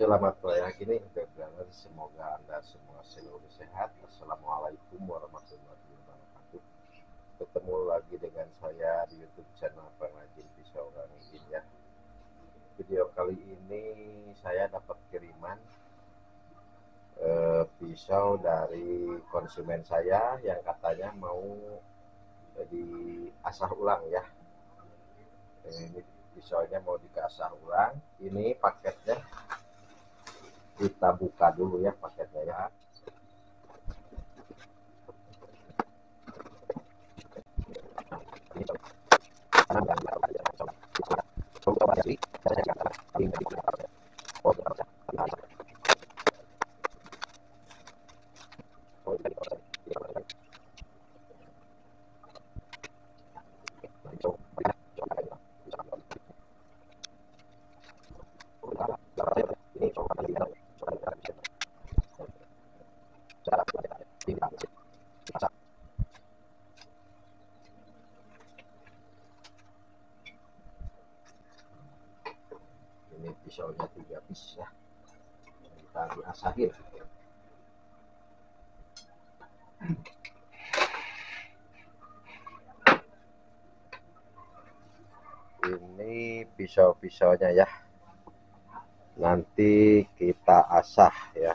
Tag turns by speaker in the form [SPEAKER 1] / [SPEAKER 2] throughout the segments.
[SPEAKER 1] Selamat nih Gagangan. Semoga Anda semua selalu sehat. Assalamualaikum warahmatullahi wabarakatuh. Ketemu lagi dengan saya di YouTube channel Pengrajin Pisau Ranggin ya. Video kali ini saya dapat kiriman eh, pisau dari konsumen saya yang katanya mau diasah ulang ya. Ini pisaunya mau dikasah ulang. Ini paketnya kita buka dulu ya paketnya ya ini pisaunya tiga piece ya diasahin ini pisau-pisaunya ya. Nanti kita asah ya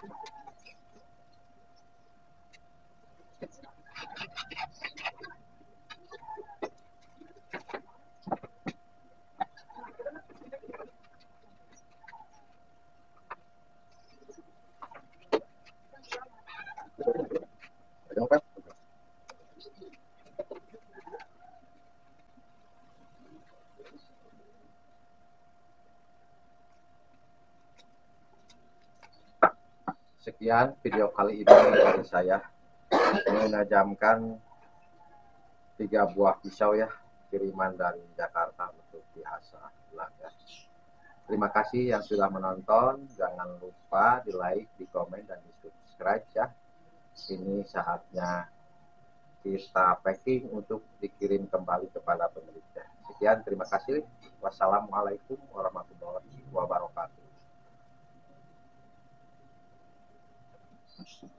[SPEAKER 1] Gracias. Sekian video kali ini dari saya menajamkan tiga buah pisau ya kiriman dari Jakarta untuk diasah ya. Terima kasih yang sudah menonton. Jangan lupa di like, di komen, dan di subscribe ya. Ini saatnya kita packing untuk dikirim kembali kepada pemiliknya. Sekian, terima kasih. Wassalamualaikum warahmatullahi wabarakatuh. Что?